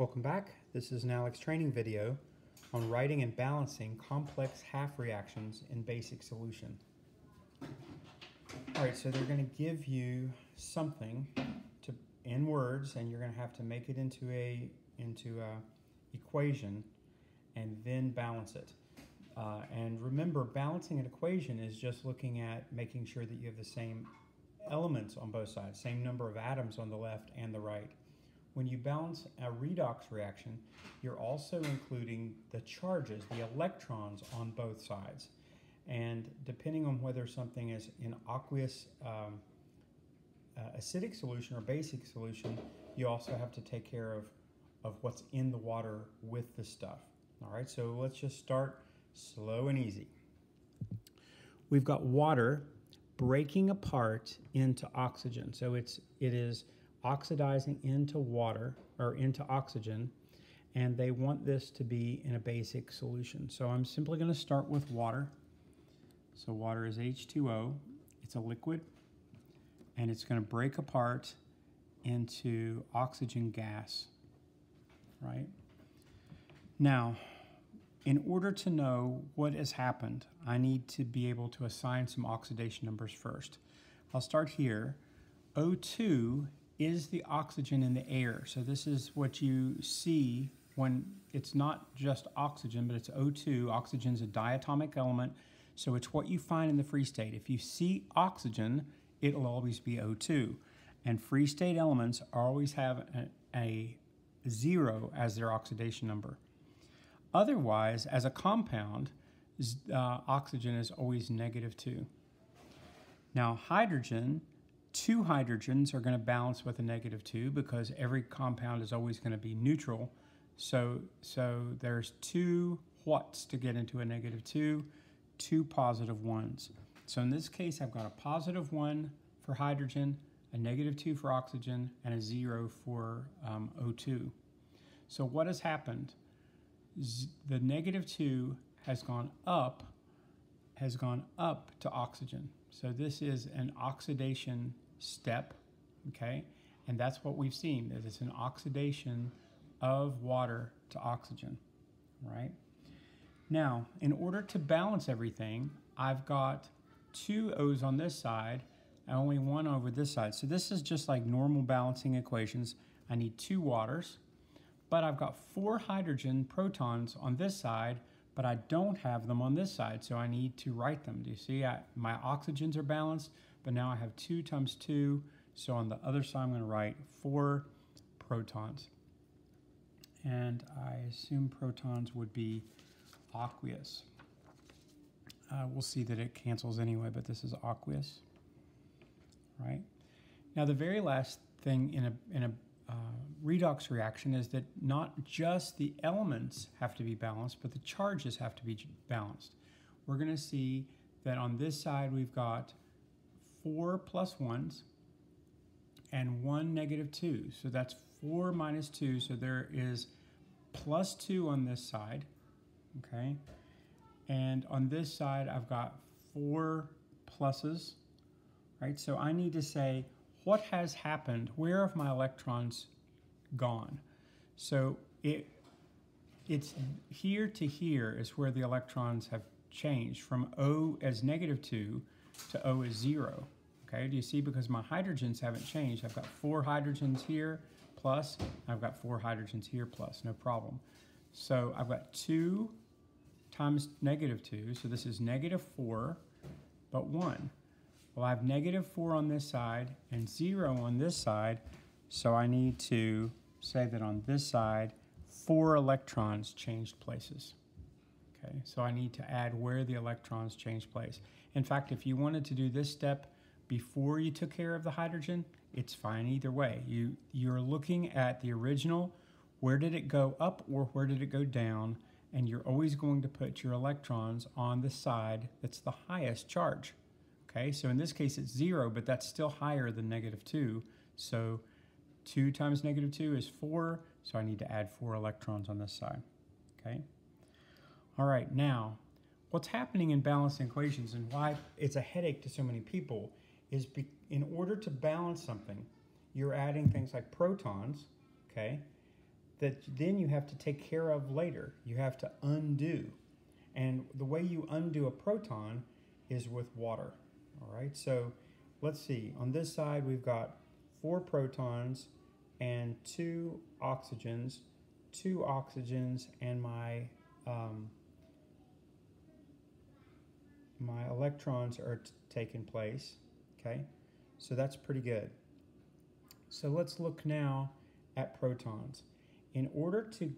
Welcome back. This is an ALEKS training video on writing and balancing complex half reactions in basic solution. All right, so they're going to give you something to in words, and you're going to have to make it into a into a equation, and then balance it. Uh, and remember, balancing an equation is just looking at making sure that you have the same elements on both sides, same number of atoms on the left and the right. When you balance a redox reaction, you're also including the charges, the electrons on both sides. And depending on whether something is in aqueous um, uh, acidic solution or basic solution, you also have to take care of, of what's in the water with the stuff. All right, so let's just start slow and easy. We've got water breaking apart into oxygen. So it's it is oxidizing into water or into oxygen and they want this to be in a basic solution. So I'm simply going to start with water. So water is H2O. It's a liquid and it's going to break apart into oxygen gas, right? Now, in order to know what has happened, I need to be able to assign some oxidation numbers first. I'll start here. O2 is the oxygen in the air. So this is what you see when it's not just oxygen, but it's O2. Oxygen is a diatomic element, so it's what you find in the free state. If you see oxygen, it'll always be O2. And free state elements always have a, a zero as their oxidation number. Otherwise, as a compound, uh, oxygen is always negative 2. Now, hydrogen, two hydrogens are going to balance with a negative 2 because every compound is always going to be neutral. So, so there's two whats to get into a negative 2, two positive ones. So in this case, I've got a positive 1 for hydrogen, a negative 2 for oxygen, and a 0 for um, O2. So what has happened? the negative 2 has gone up, has gone up to oxygen. So this is an oxidation step, okay? And that's what we've seen, that it's an oxidation of water to oxygen, right? Now, in order to balance everything, I've got two O's on this side and only one over this side. So this is just like normal balancing equations. I need two waters, but I've got four hydrogen protons on this side, but I don't have them on this side, so I need to write them. Do you see? I, my oxygens are balanced, but now I have 2 times 2, so on the other side I'm going to write 4 protons. And I assume protons would be aqueous. Uh, we'll see that it cancels anyway, but this is aqueous, right? Now the very last thing in a, in a uh, redox reaction is that not just the elements have to be balanced, but the charges have to be balanced. We're going to see that on this side we've got four plus ones and one negative two. So that's four minus two. So there is plus two on this side, okay? And on this side, I've got four pluses, right? So I need to say what has happened? Where have my electrons gone? So it it's here to here is where the electrons have changed from O as negative 2 to O is 0. Okay, do you see? Because my hydrogens haven't changed. I've got four hydrogens here plus, I've got four hydrogens here plus, no problem. So I've got 2 times negative 2, so this is negative 4, but 1. Well, I have negative 4 on this side and 0 on this side, so I need to say that on this side, 4 electrons changed places. Okay, so I need to add where the electrons change place. In fact, if you wanted to do this step before you took care of the hydrogen, it's fine either way. You, you're looking at the original, where did it go up or where did it go down, and you're always going to put your electrons on the side that's the highest charge. Okay, so in this case it's zero, but that's still higher than negative two. So two times negative two is four, so I need to add four electrons on this side, okay? All right, now, what's happening in balancing equations and why it's a headache to so many people is be, in order to balance something, you're adding things like protons, okay? that then you have to take care of later. You have to undo. And the way you undo a proton is with water. All right, so let's see. On this side, we've got four protons and two oxygens, two oxygens, and my um, my electrons are taking place. Okay, so that's pretty good. So let's look now at protons. In order to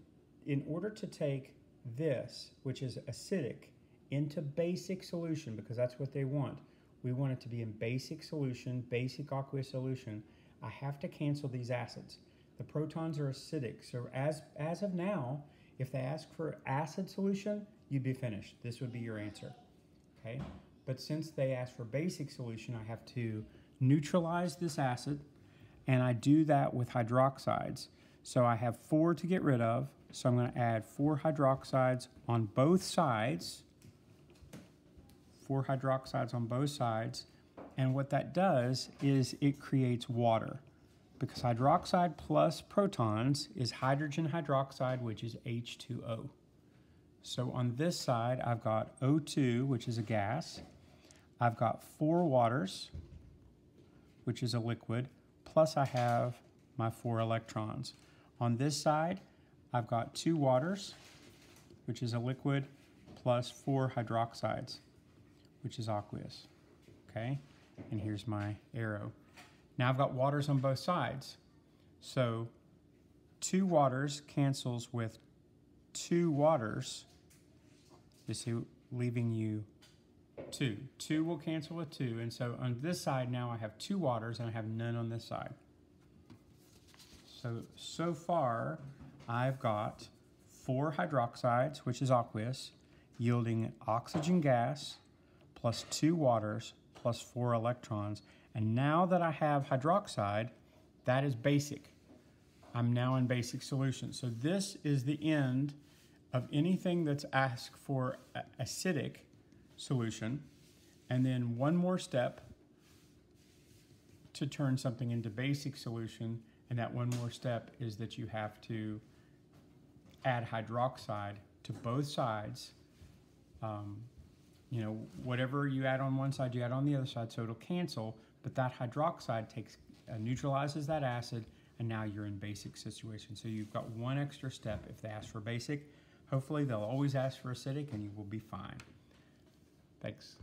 in order to take this, which is acidic, into basic solution, because that's what they want, we want it to be in basic solution, basic aqueous solution, I have to cancel these acids. The protons are acidic, so as, as of now, if they ask for acid solution, you'd be finished. This would be your answer, okay? But since they ask for basic solution, I have to neutralize this acid, and I do that with hydroxides. So I have four to get rid of, so I'm going to add four hydroxides on both sides, four hydroxides on both sides, and what that does is it creates water because hydroxide plus protons is hydrogen hydroxide, which is H2O. So on this side, I've got O2, which is a gas. I've got four waters, which is a liquid, plus I have my four electrons. On this side, I've got two waters, which is a liquid, plus four hydroxides, which is aqueous. Okay, and here's my arrow. Now I've got waters on both sides. So two waters cancels with two waters, see, leaving you two. Two will cancel with two, and so on this side now I have two waters and I have none on this side. So, so far I've got four hydroxides, which is aqueous, yielding oxygen gas plus two waters plus four electrons. And now that I have hydroxide, that is basic. I'm now in basic solution. So this is the end of anything that's asked for acidic solution. And then one more step to turn something into basic solution. And that one more step is that you have to add hydroxide to both sides. Um, you know, whatever you add on one side, you add on the other side, so it'll cancel. But that hydroxide takes uh, neutralizes that acid, and now you're in basic situation. So you've got one extra step if they ask for basic. Hopefully, they'll always ask for acidic, and you will be fine. Thanks.